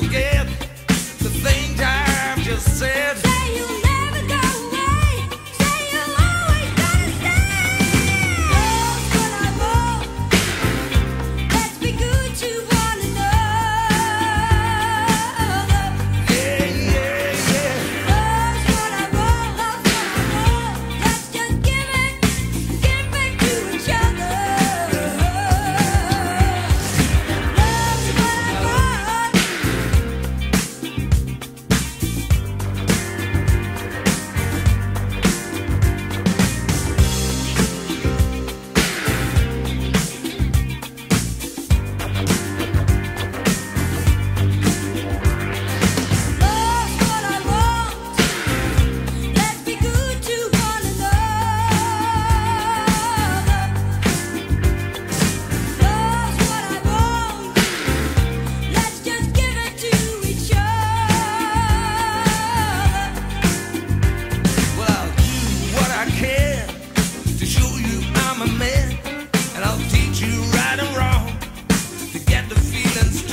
forget the things I've just said.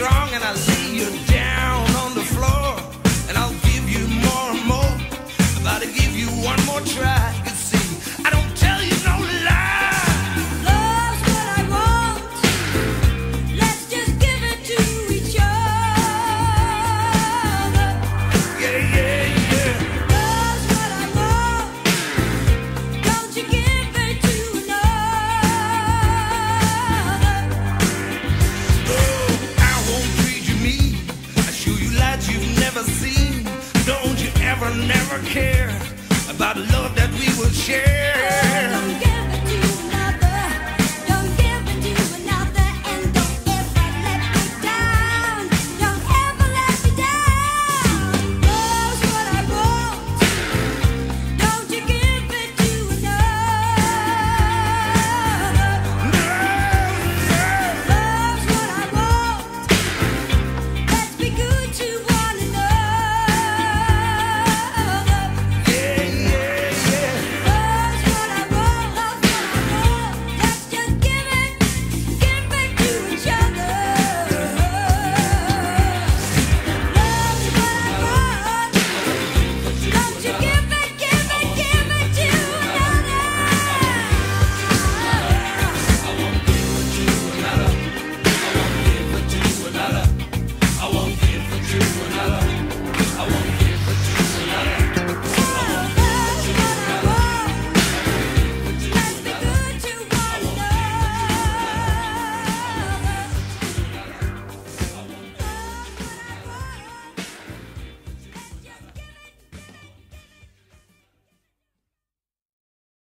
strong and I we will share.